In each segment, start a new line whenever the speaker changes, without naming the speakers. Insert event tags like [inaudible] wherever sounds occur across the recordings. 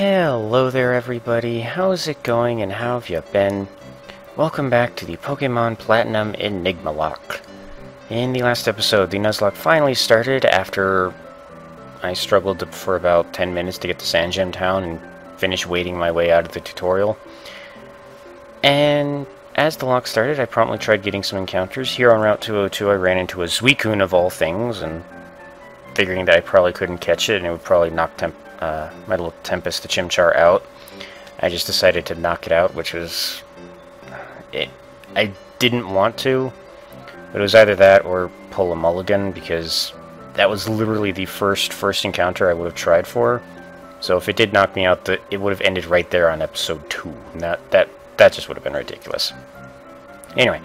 Hello there everybody, how's it going and how have you been? Welcome back to the Pokemon Platinum Enigmalocke. In the last episode, the Nuzlocke finally started after I struggled for about 10 minutes to get to Sandgem Town and finish wading my way out of the tutorial. And as the lock started, I promptly tried getting some encounters. Here on Route 202, I ran into a Suicune of all things, and figuring that I probably couldn't catch it and it would probably knock temp uh, my little Tempest, the Chimchar, out. I just decided to knock it out, which was... It, I didn't want to, but it was either that or pull a mulligan, because that was literally the first first encounter I would have tried for. So if it did knock me out, the, it would have ended right there on episode 2. And that, that, that just would have been ridiculous. Anyway,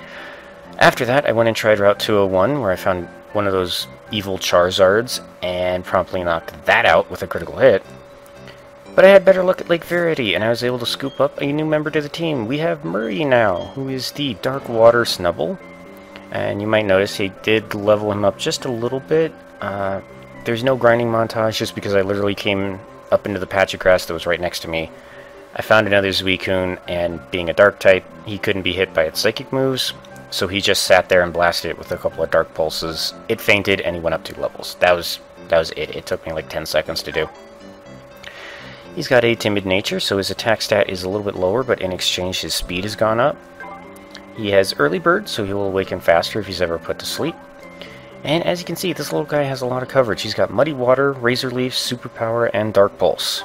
after that, I went and tried Route 201, where I found one of those evil Charizards, and promptly knocked that out with a critical hit. But I had better look at Lake Verity, and I was able to scoop up a new member to the team. We have Murray now, who is the Dark Water Snubbull. And you might notice he did level him up just a little bit. Uh, there's no grinding montage, just because I literally came up into the patch of grass that was right next to me. I found another Suicune, and being a Dark type, he couldn't be hit by its Psychic moves, so he just sat there and blasted it with a couple of Dark Pulses. It fainted, and he went up two levels. That was that was it. It took me like 10 seconds to do. He's got a timid nature, so his attack stat is a little bit lower, but in exchange his speed has gone up. He has early bird, so he will awaken faster if he's ever put to sleep. And as you can see, this little guy has a lot of coverage. He's got Muddy Water, Razor Leaf, Superpower, and Dark Pulse.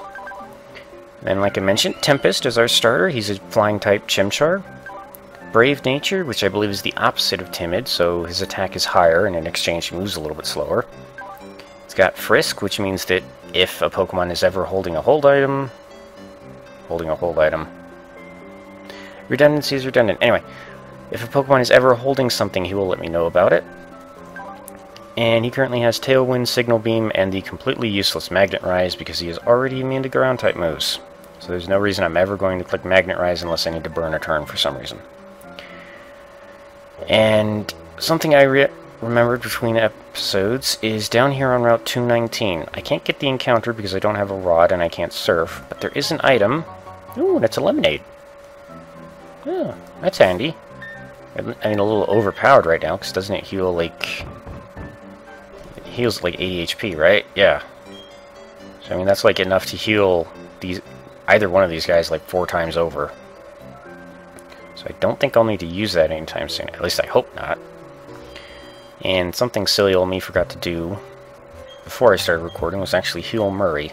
Then, like I mentioned, Tempest is our starter. He's a flying type Chimchar. Brave Nature, which I believe is the opposite of Timid, so his attack is higher, and in exchange he moves a little bit slower. It's got Frisk, which means that if a Pokemon is ever holding a hold item... Holding a hold item... Redundancy is redundant. Anyway, if a Pokemon is ever holding something, he will let me know about it. And he currently has Tailwind, Signal Beam, and the completely useless Magnet Rise because he is already immune to Ground-type moves. So there's no reason I'm ever going to click Magnet Rise unless I need to burn a turn for some reason. And something I re remembered between episodes is down here on Route 219. I can't get the encounter because I don't have a rod and I can't surf, but there is an item. Ooh, that's a lemonade. Yeah, that's handy. I mean, a little overpowered right now, because doesn't it heal, like... It heals, like, 80 HP, right? Yeah. So, I mean, that's, like, enough to heal these either one of these guys, like, four times over. So I don't think I'll need to use that anytime soon. At least I hope not. And something silly old me forgot to do before I started recording was actually heal Murray.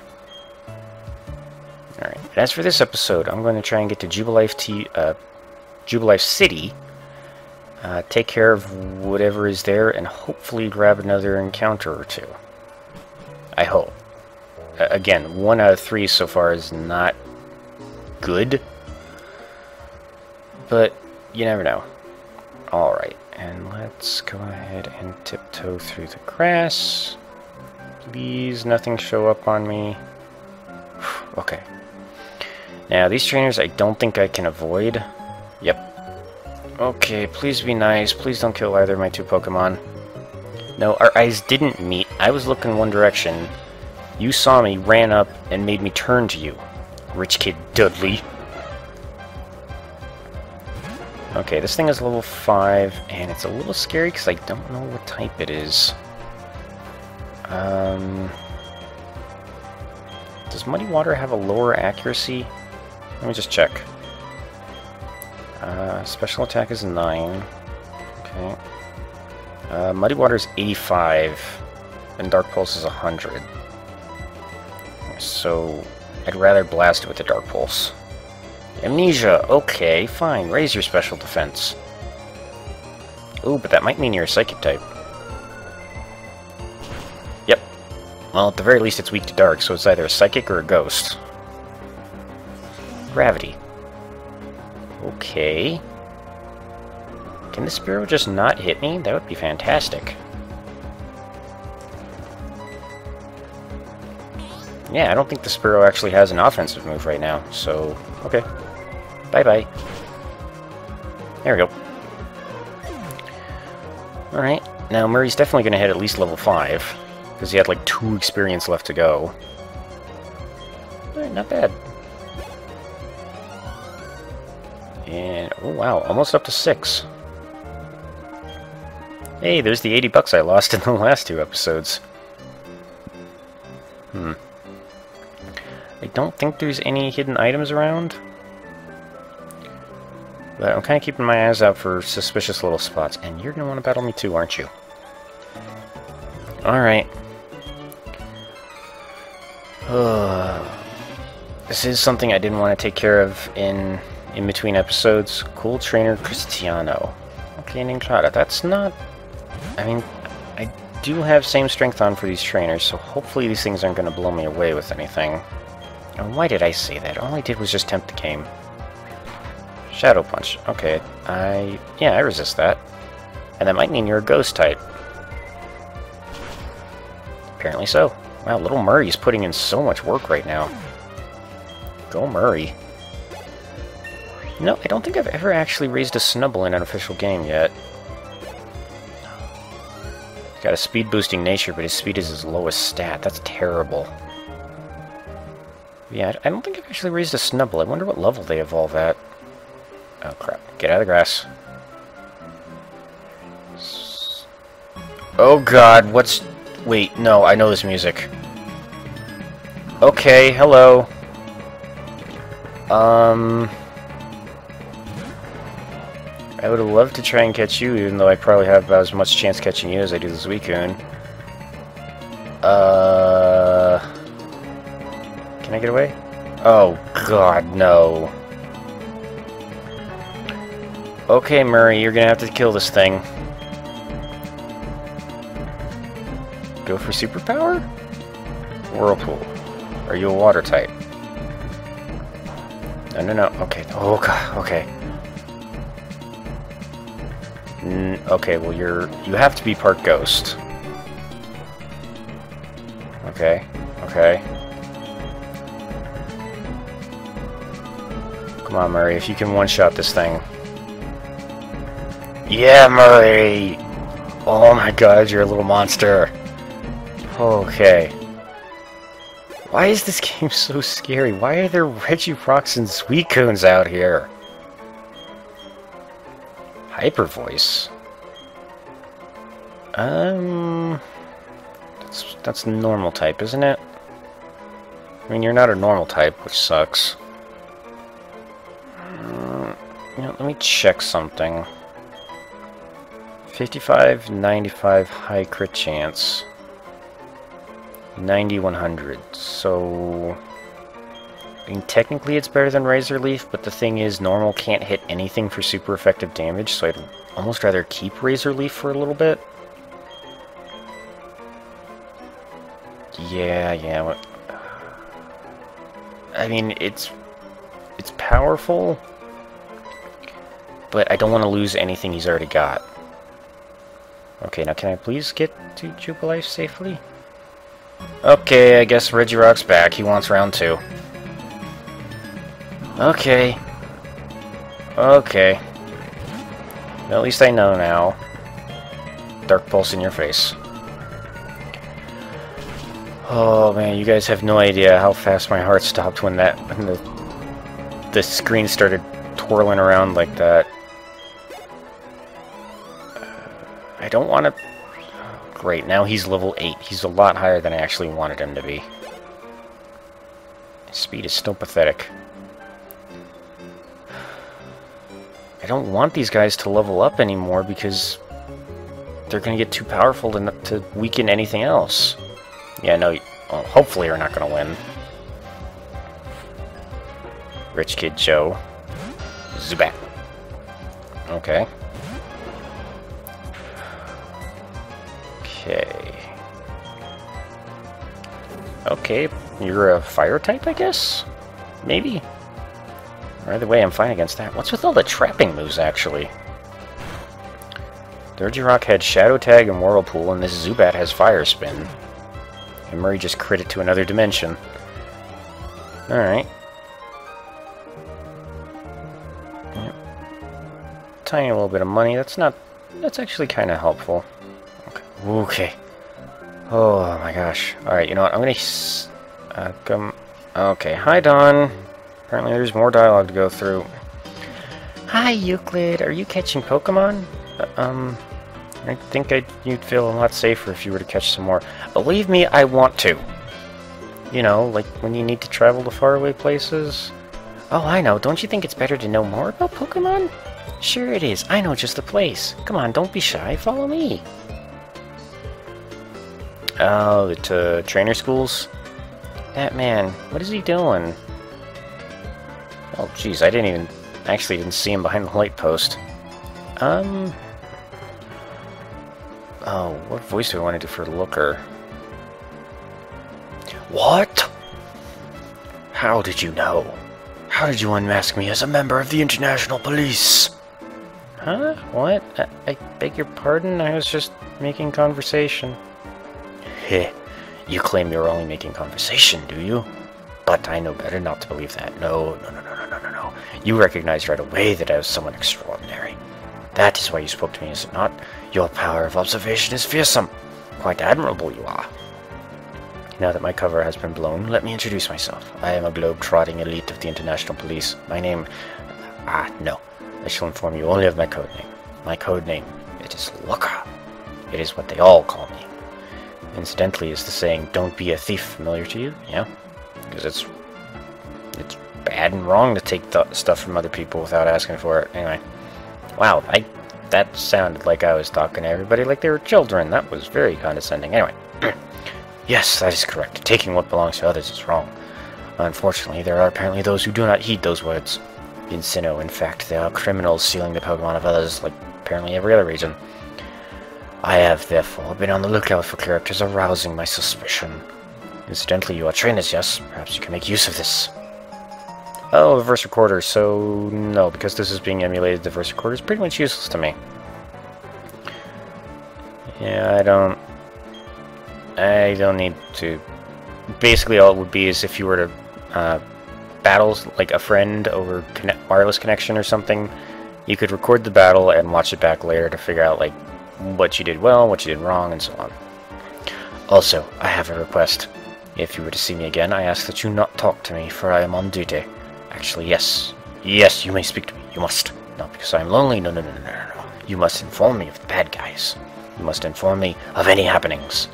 Alright, as for this episode, I'm going to try and get to Jubilife, T uh, Jubilife City, uh, take care of whatever is there, and hopefully grab another encounter or two. I hope. Uh, again, one out of three so far is not good, but you never know. Alright, and let's go ahead and tiptoe through the grass. Please, nothing show up on me. [sighs] okay. Now, these trainers I don't think I can avoid. Yep. Okay, please be nice. Please don't kill either of my two Pokemon. No, our eyes didn't meet. I was looking one direction. You saw me, ran up, and made me turn to you. Rich Kid Dudley. Okay, this thing is level 5, and it's a little scary because I don't know what type it is. Um, does Muddy Water have a lower accuracy? Let me just check. Uh, special attack is 9. Okay. Uh, Muddy Water is 85, and Dark Pulse is 100. So, I'd rather blast it with the Dark Pulse. Amnesia, okay, fine, raise your special defense. Ooh, but that might mean you're a Psychic type. Yep. Well, at the very least it's weak to Dark, so it's either a Psychic or a Ghost. Gravity. Okay. Can the Spearow just not hit me? That would be fantastic. Yeah, I don't think the Spearow actually has an offensive move right now, so... Okay. Bye-bye. There we go. Alright, now Murray's definitely going to hit at least level 5, because he had like 2 experience left to go. Alright, not bad. And, oh wow, almost up to six. Hey, there's the 80 bucks I lost [laughs] in the last two episodes. Hmm. I don't think there's any hidden items around. But I'm kind of keeping my eyes out for suspicious little spots. And you're going to want to battle me too, aren't you? Alright. [sighs] this is something I didn't want to take care of in in between episodes. Cool Trainer Cristiano. Okay, Ninjara, that's not... I mean, I do have same strength on for these trainers, so hopefully these things aren't going to blow me away with anything. Oh, why did I say that? All I did was just tempt the game. Shadow Punch. Okay, I... Yeah, I resist that. And that might mean you're a ghost type. Apparently so. Wow, little Murray's putting in so much work right now. Go Murray. No, I don't think I've ever actually raised a Snubbull in an official game yet. He's got a speed boosting nature, but his speed is his lowest stat. That's terrible. Yeah, I don't think I've actually raised a Snubbull. I wonder what level they evolve at. Oh crap. Get out of the grass. Oh god, what's... Wait, no, I know this music. Okay, hello. Um... I would have loved to try and catch you, even though I probably have about as much chance catching you as I do this Suicune. Uh... Can I get away? Oh, God, no. Okay, Murray, you're gonna have to kill this thing. Go for superpower? Whirlpool. Are you a water type? No, no, no. Okay. Oh, God. Okay. Mm, okay, well you're you have to be part ghost. Okay, okay. Come on, Murray, if you can one-shot this thing. Yeah, Murray! Oh my god, you're a little monster. Okay. Why is this [laughs] game so scary? Why are there Regirocks and Suicunes out here? Hyper voice. Um, that's that's normal type, isn't it? I mean, you're not a normal type, which sucks. Let me check something. 55, 95 high crit chance. 9100. So, I mean, technically it's better than Razor Leaf, but the thing is, normal can't hit anything for super effective damage, so I'd almost rather keep Razor Leaf for a little bit. Yeah, yeah. I mean, it's it's powerful, but I don't want to lose anything he's already got. Okay, now can I please get to Jubilife safely? Okay, I guess Regirock's back. He wants round two. Okay. Okay. At least I know now. Dark Pulse in your face. Oh man, you guys have no idea how fast my heart stopped when that when the the screen started twirling around like that. I don't want to... Great, now he's level 8. He's a lot higher than I actually wanted him to be. His speed is still pathetic. I don't want these guys to level up anymore because they're going to get too powerful to, to weaken anything else. Yeah, no, well, hopefully we're not going to win. Rich Kid Joe. Zubat. Okay. Okay. Okay, you're a fire type, I guess? Maybe? Either way, I'm fine against that. What's with all the trapping moves, actually? Regirock had Shadow Tag and Whirlpool, and this Zubat has Fire Spin. And Murray just crit it to another dimension. Alright. Yep. Tiny little bit of money. That's not... That's actually kind of helpful. Okay. Oh my gosh. Alright, you know what? I'm gonna... Uh, come... Okay, hi Dawn. Apparently there's more dialogue to go through. Hi Euclid, are you catching Pokemon? Uh, um, I think I'd, you'd feel a lot safer if you were to catch some more. Believe me, I want to. You know, like when you need to travel to faraway places. Oh, I know. Don't you think it's better to know more about Pokemon? Sure it is. I know just the place. Come on, don't be shy. Follow me. Oh, to trainer schools? That man, what is he doing? Oh, jeez, I didn't even... actually didn't see him behind the light post. Um... Oh, what voice do I want to do for Looker? What? How did you know? How did you unmask me as a member of the International Police? Huh? What? I, I beg your pardon? I was just making conversation. Heh. You claim you're only making conversation, do you? But I know better not to believe that. No, no, no, no, no, no, no, no. You recognized right away that I was someone extraordinary. That is why you spoke to me, is it not? Your power of observation is fearsome. Quite admirable you are. Now that my cover has been blown, let me introduce myself. I am a globe-trotting elite of the International Police. My name... Ah, no. I shall inform you only of my code name. My code name, it is Looker. It is what they all call me. Incidentally, is the saying, don't be a thief familiar to you? Yeah? Because it's... It's bad and wrong to take stuff from other people without asking for it. Anyway. Wow, I... That sounded like I was talking to everybody like they were children. That was very condescending. Anyway. [clears throat] Yes, that is correct. Taking what belongs to others is wrong. Unfortunately, there are apparently those who do not heed those words. In Sinnoh, in fact, there are criminals stealing the Pokemon of others, like apparently every other region. I have, therefore, been on the lookout for characters arousing my suspicion. Incidentally, you are trainers, yes? Perhaps you can make use of this. Oh, voice recorder, so no, because this is being emulated, the voice recorder is pretty much useless to me. Yeah, I don't... I don't need to... Basically, all it would be is if you were to uh, battle like a friend over connect wireless connection or something, you could record the battle and watch it back later to figure out like what you did well, what you did wrong, and so on. Also, I have a request. If you were to see me again, I ask that you not talk to me, for I am on duty. Actually, yes. Yes, you may speak to me. You must. Not because I am lonely. No, no, no, no, no, no. You must inform me of the bad guys. You must inform me of any happenings.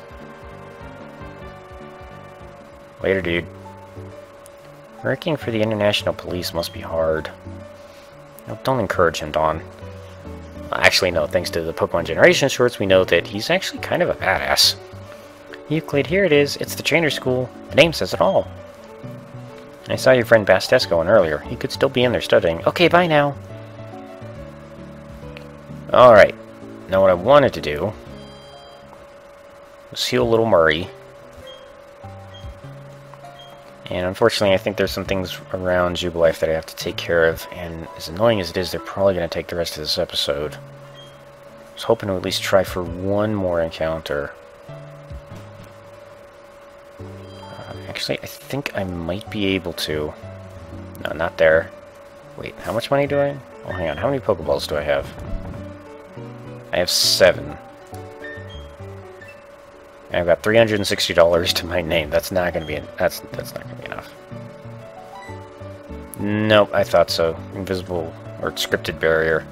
Later, dude. Working for the International Police must be hard. No, don't encourage him, Dawn. Actually, no, thanks to the Pokemon Generation shorts, we know that he's actually kind of a badass. Euclid, here it is. It's the trainer school. The name says it all. I saw your friend Bastes going earlier. He could still be in there studying. Okay, bye now. Alright. Now what I wanted to do was heal little Murray and unfortunately, I think there's some things around Jubilife that I have to take care of, and as annoying as it is, they're probably going to take the rest of this episode. I was hoping to at least try for one more encounter. Uh, actually, I think I might be able to. No, not there. Wait, how much money do I... Oh, hang on. How many Pokeballs do I have? I have seven. I've got $360 to my name. That's not going to be... That's, that's not going to be enough. Nope, I thought so. Invisible or scripted barrier.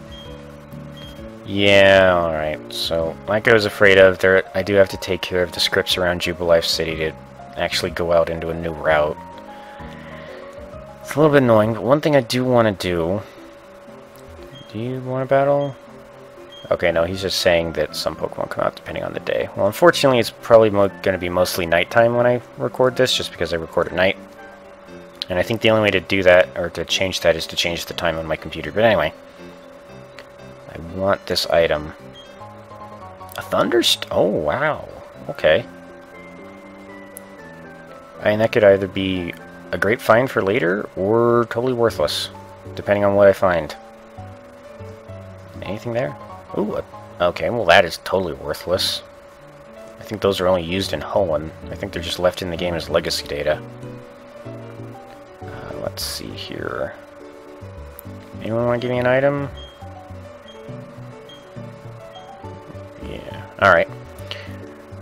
Yeah, alright. So, like I was afraid of, there I do have to take care of the scripts around Jubilife City to actually go out into a new route. It's a little bit annoying, but one thing I do want to do... Do you want to battle? Okay, no, he's just saying that some Pokemon come out depending on the day. Well, unfortunately, it's probably going to be mostly nighttime when I record this, just because I record at night. And I think the only way to do that, or to change that, is to change the time on my computer. But anyway, I want this item. A Thunderst? Oh, wow. Okay. I mean, that could either be a great find for later, or totally worthless, depending on what I find. Anything there? Ooh, okay, well that is totally worthless. I think those are only used in Hoenn. I think they're just left in the game as legacy data. Uh, let's see here. Anyone want to give me an item? Yeah, alright.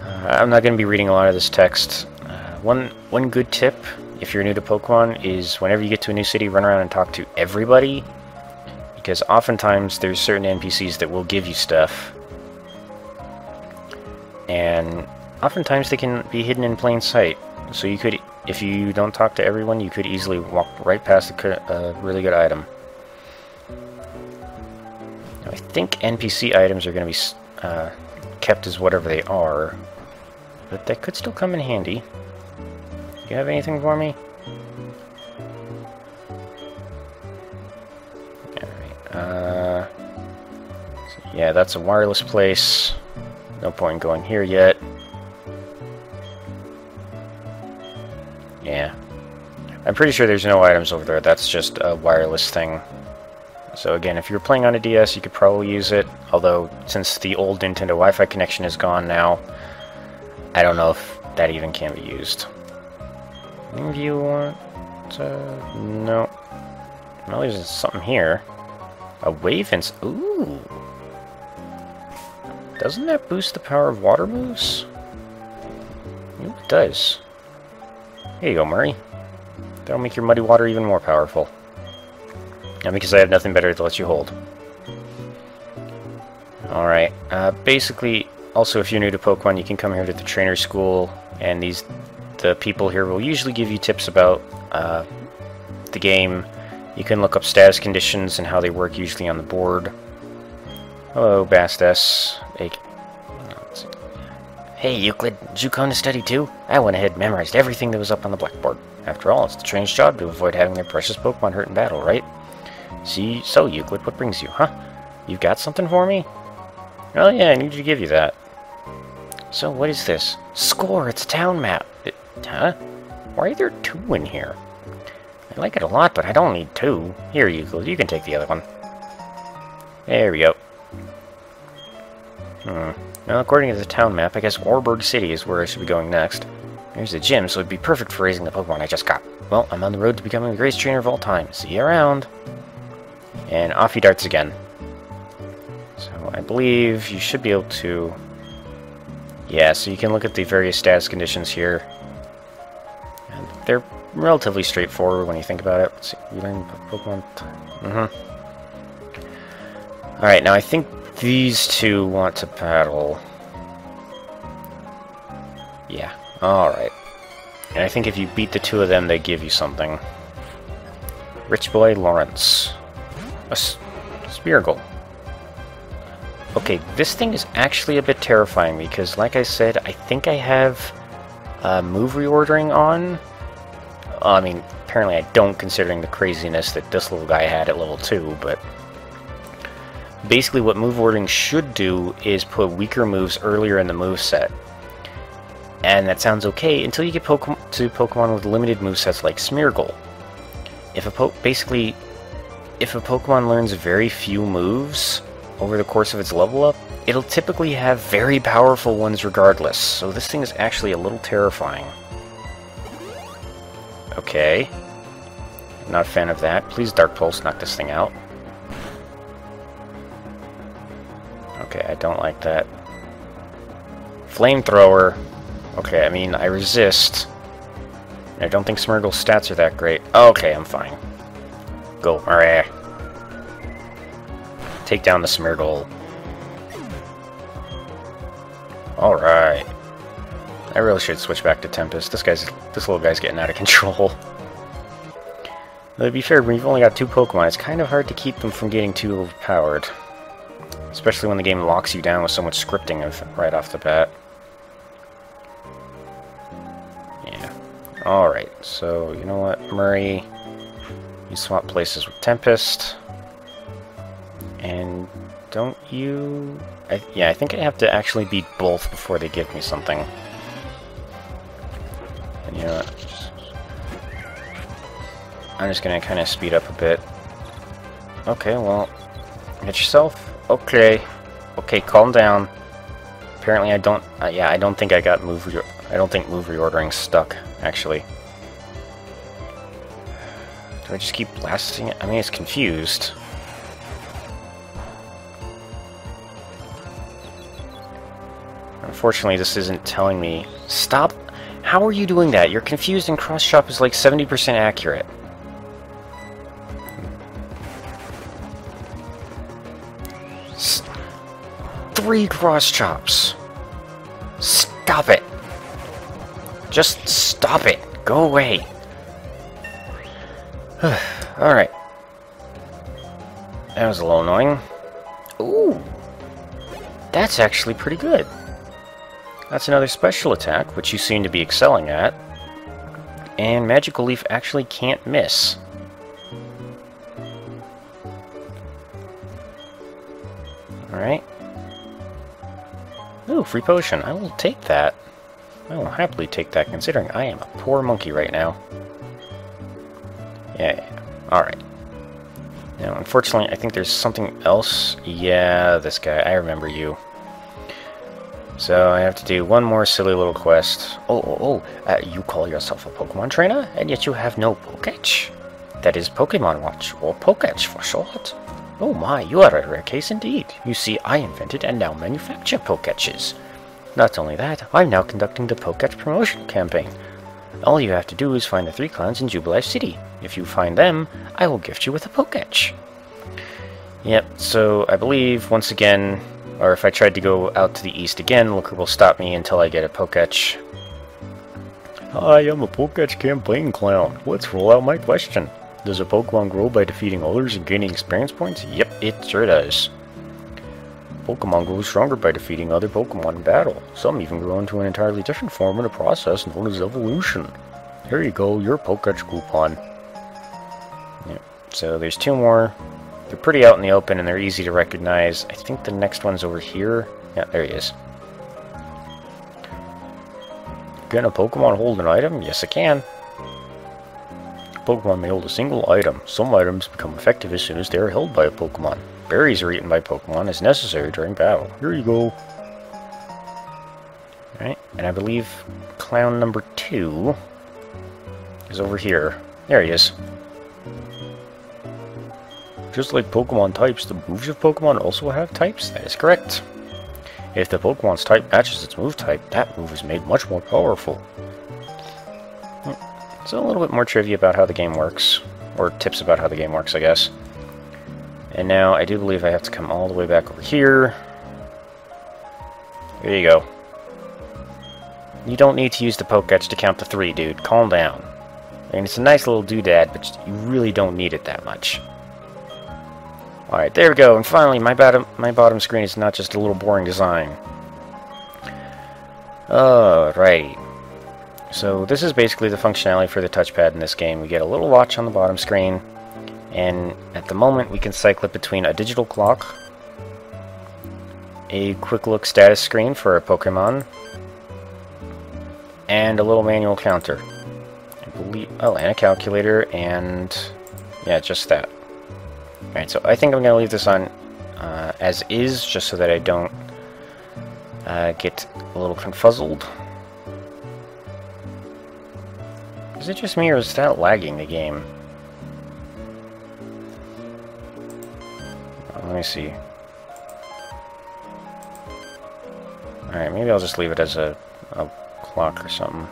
Uh, I'm not going to be reading a lot of this text. Uh, one, one good tip if you're new to Pokemon, is whenever you get to a new city, run around and talk to everybody. Because oftentimes there's certain NPCs that will give you stuff. And oftentimes they can be hidden in plain sight. So you could, if you don't talk to everyone, you could easily walk right past a, really good item. Now, I think NPC items are going to be uh, kept as whatever they are. But that could still come in handy. Do you have anything for me? Yeah, that's a wireless place. No point going here yet. Yeah. I'm pretty sure there's no items over there. That's just a wireless thing. So again, if you're playing on a DS, you could probably use it. Although, since the old Nintendo Wi-Fi connection is gone now, I don't know if that even can be used. Do you want... Uh, no. Well, there's something here. A wave and... Ooh! Doesn't that boost the power of water moves? It does. Here you go, Murray. That'll make your muddy water even more powerful. Now, because I have nothing better to let you hold. Alright, uh, basically, also, if you're new to Pokemon, you can come here to the trainer school, and these the people here will usually give you tips about uh, the game. You can look up status conditions and how they work usually on the board. Hello, Bastes. Hey, Euclid, did you come to study too? I went ahead and memorized everything that was up on the blackboard. After all, it's the trainer's job to avoid having their precious Pokemon hurt in battle, right? See, so Euclid, what brings you, huh? You've got something for me? Oh yeah, I need to give you that. So what is this? Score, it's a town map. It, huh? Why are there two in here? I like it a lot, but I don't need two. Here, Euclid, you can take the other one. There we go. Hmm. Now, according to the town map, I guess Oreburgh City is where I should be going next. There's a gym, so it'd be perfect for raising the Pokemon I just got. Well, I'm on the road to becoming the greatest trainer of all time. See you around. And off he darts again. So I believe you should be able to yeah, so you can look at the various status conditions here. And they're relatively straightforward when you think about it. Let's see, you learn Pokemon... Mm-hmm. Alright, now I think these two want to paddle. Yeah, alright. And I think if you beat the two of them, they give you something. Rich Boy Lawrence. A Smeargle. Okay, this thing is actually a bit terrifying because, like I said, I think I have uh, move reordering on. I mean, apparently I don't, considering the craziness that this little guy had at level 2, but... Basically, what move ordering should do is put weaker moves earlier in the move set. And that sounds okay until you get Pokemon to Pokemon with limited movesets like Smeargle. If a po basically, if a Pokemon learns very few moves, over the course of its level up, it'll typically have very powerful ones regardless, so this thing is actually a little terrifying. Okay. Not a fan of that. Please Dark Pulse knock this thing out. Okay, I don't like that. Flamethrower. Okay, I mean, I resist. I don't think Smeargle's stats are that great. Okay, I'm fine. Go, alright. Take down the Smeargle. Alright. I really should switch back to Tempest. This guy's this little guy's getting out of [laughs] control. Though to be fair, when you've only got two Pokemon, it's kind of hard to keep them from getting too overpowered. Especially when the game locks you down with so much scripting of, right off the bat. Yeah. Alright, so you know what, Murray? You swap places with Tempest. And don't you... I, yeah, I think I have to actually beat both before they give me something. And you know what? I'm just gonna kind of speed up a bit. Okay, well, get yourself. Okay, okay, calm down. Apparently, I don't. Uh, yeah, I don't think I got move. I don't think move reordering stuck. Actually, do I just keep blasting it? I mean, it's confused. Unfortunately, this isn't telling me... Stop! How are you doing that? You're confused and cross-chop is like 70% accurate. Three cross-chops. Stop it. Just stop it. Go away. [sighs] Alright. That was a little annoying. Ooh. That's actually pretty good. That's another special attack, which you seem to be excelling at. And Magical Leaf actually can't miss. Alright. Ooh, free potion. I will take that. I will happily take that, considering I am a poor monkey right now. Yeah, alright. Now, unfortunately, I think there's something else. Yeah, this guy. I remember you. So I have to do one more silly little quest. Oh, oh, oh. Uh, you call yourself a Pokemon trainer, and yet you have no Poketch? That is Pokemon Watch, or Poketch for short. Oh my, you are a rare case indeed. You see, I invented and now manufacture Poketches. Not only that, I'm now conducting the Poketch promotion campaign. All you have to do is find the three clowns in Jubilife City. If you find them, I will gift you with a Poketch. Yep, so I believe, once again, or if I tried to go out to the east again, Looker will stop me until I get a Poketch. Hi, I'm a Poketch campaign clown. Let's roll out my question. Does a Pokemon grow by defeating others and gaining experience points? Yep, it sure does. Pokemon grow stronger by defeating other Pokemon in battle. Some even grow into an entirely different form in a process known as evolution. Here you go, your Poketch coupon. Yep. So there's two more they're pretty out in the open and they're easy to recognize. I think the next one's over here. Yeah, there he is. Can a Pokemon hold an item? Yes, it can. Pokemon may hold a single item. Some items become effective as soon as they are held by a Pokemon. Berries are eaten by Pokemon as necessary during battle. Here you go. Alright, and I believe clown number two is over here. There he is. Just like Pokemon types, the moves of Pokemon also have types. That is correct. If the Pokemon's type matches its move type, that move is made much more powerful. So a little bit more trivia about how the game works. Or tips about how the game works, I guess. And now I do believe I have to come all the way back over here. There you go. You don't need to use the Poketch to count to three, dude. Calm down. I mean, it's a nice little doodad, but you really don't need it that much. Alright, there we go, and finally, my bottom, my bottom screen is not just a little boring design. Alrighty. So this is basically the functionality for the touchpad in this game. We get a little watch on the bottom screen, and at the moment we can cycle it between a digital clock, a quick look status screen for a Pokemon, and a little manual counter. I believe, oh, and a calculator, and yeah, just that. Alright, so I think I'm going to leave this on uh, as is, just so that I don't uh, get a little confuzzled. Is it just me, or is that lagging the game? Let me see. Alright, maybe I'll just leave it as a, a clock or something.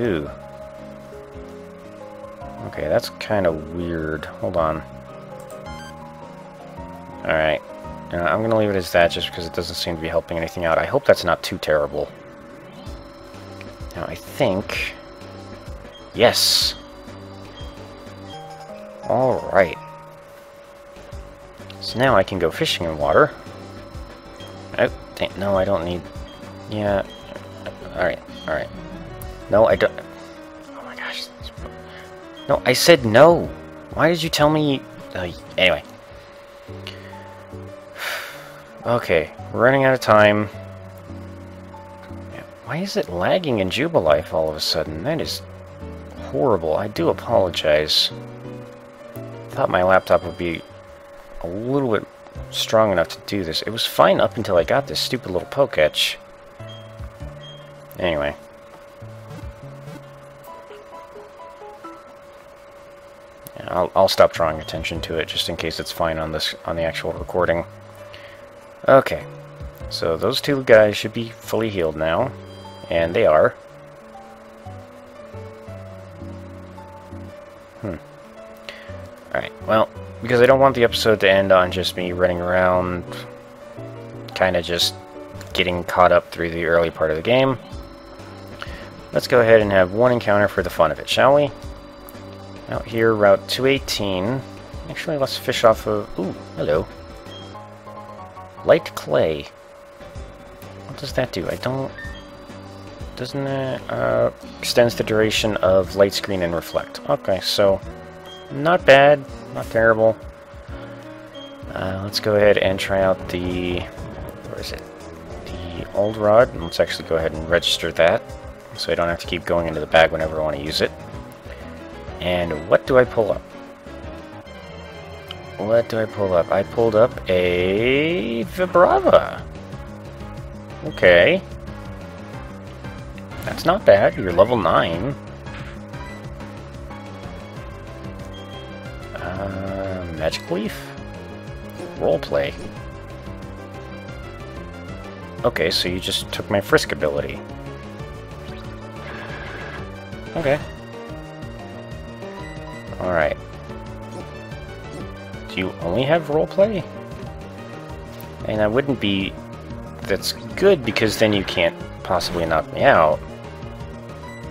Ooh. Okay, that's kind of weird. Hold on. Alright. Uh, I'm going to leave it as that just because it doesn't seem to be helping anything out. I hope that's not too terrible. Now, I think... Yes! Alright. So now I can go fishing in water. Oh, no, I don't need... Yeah. Alright, alright. No, I don't... Oh my gosh. No, I said no! Why did you tell me... Uh, anyway. [sighs] Okay, we're running out of time. Why is it lagging in Jubilife all of a sudden? That is horrible. I do apologize. thought my laptop would be a little bit strong enough to do this. It was fine up until I got this stupid little Poketch. Anyway. I'll, I'll stop drawing attention to it just in case it's fine on this on the actual recording. Okay, so those two guys should be fully healed now, and they are. Because I don't want the episode to end on just me running around, kind of just getting caught up through the early part of the game, let's go ahead and have one encounter for the fun of it, shall we? Out here, Route 218. Actually, let's fish off of... Ooh, hello. Light clay. What does that do? I don't... Doesn't it... Uh, extends the duration of light screen and reflect. Okay, so... Not bad. Not terrible. Uh, let's go ahead and try out the... Where is it? The old rod. Let's actually go ahead and register that. So I don't have to keep going into the bag whenever I want to use it. And what do I pull up? What do I pull up? I pulled up a Vibrava. Okay. That's not bad. You're level 9. Magic Leaf? Roleplay. Okay, so you just took my Frisk ability. Okay. Alright. Do you only have roleplay? And I wouldn't be... That's good, because then you can't possibly knock me out.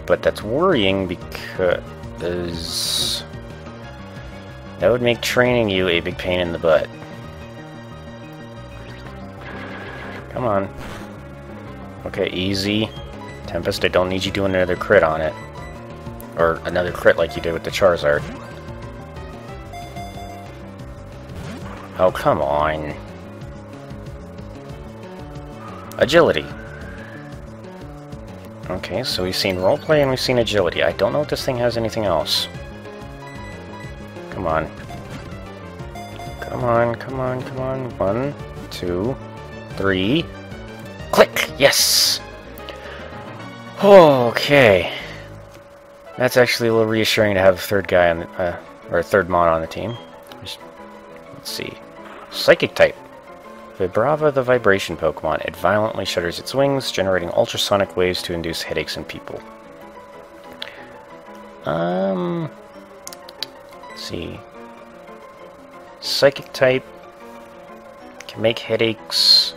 But that's worrying, because... That would make training you a big pain in the butt. Come on. Okay, easy. Tempest, I don't need you doing another crit on it. Or another crit like you did with the Charizard. Oh, come on. Agility. Okay, so we've seen roleplay and we've seen agility. I don't know if this thing has anything else. Come on. Come on, come on, come on. One, two, three. Click! Yes! Okay. That's actually a little reassuring to have a third guy on the, uh, or a third mod on the team. Just, let's see. Psychic type. Vibrava the vibration Pokemon. It violently shudders its wings, generating ultrasonic waves to induce headaches in people. Um, let's see. Psychic type can make headaches.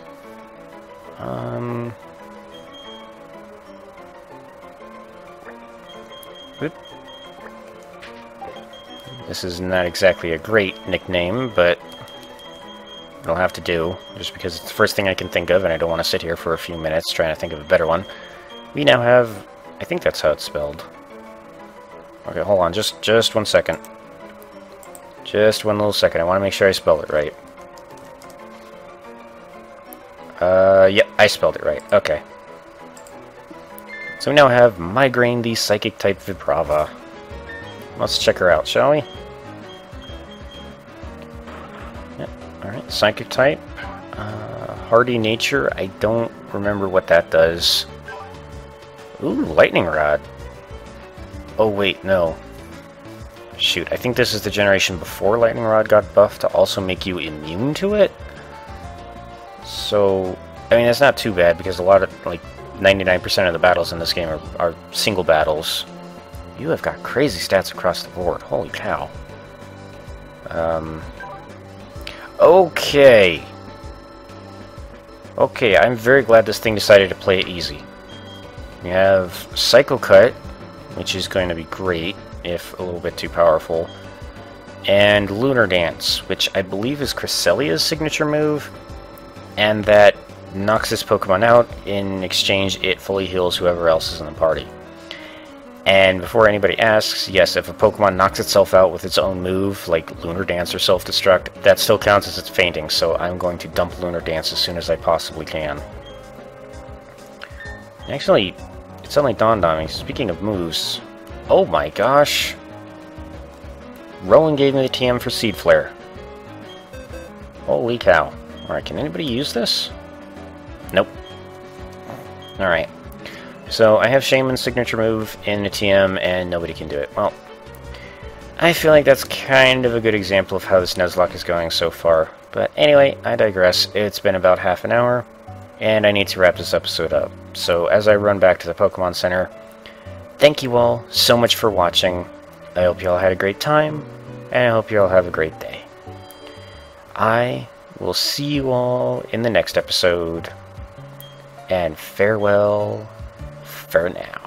Um, This is not exactly a great nickname, but it'll have to do, just because it's the first thing I can think of, and I don't want to sit here for a few minutes trying to think of a better one. We now have... I think that's how it's spelled. Okay, hold on, just, just one second. Just one little second, I want to make sure I spelled it right. Uh, yep, I spelled it right, okay. So we now have Migraine, the Psychic-type Vibrava. Let's check her out, shall we? Yep, alright, Psychic type. Uh, hardy nature, I don't remember what that does. Ooh, Lightning Rod. Oh wait, no. Shoot, I think this is the generation before Lightning Rod got buffed to also make you immune to it? So, I mean, that's not too bad because a lot of, like, 99% of the battles in this game are, are single battles. You have got crazy stats across the board. Holy cow. Um... Okay. Okay, I'm very glad this thing decided to play it easy. We have Psycho Cut, which is going to be great, if a little bit too powerful. And Lunar Dance, which I believe is Cresselia's signature move, and that knocks this Pokemon out. In exchange, it fully heals whoever else is in the party. And before anybody asks, yes, if a Pokemon knocks itself out with its own move, like Lunar Dance or Self-Destruct, that still counts as its fainting, so I'm going to dump Lunar Dance as soon as I possibly can. Actually, it suddenly dawned on me, speaking of moves, oh my gosh, Rowan gave me the TM for Seed Flare. Holy cow. Alright, can anybody use this? Nope. Alright. So I have Shaymin's signature move in the TM, and nobody can do it. Well, I feel like that's kind of a good example of how this Nuzlocke is going so far. But anyway, I digress. It's been about half an hour, and I need to wrap this episode up. So as I run back to the Pokemon Center, thank you all so much for watching. I hope you all had a great time, and I hope you all have a great day. I will see you all in the next episode, and farewell for now.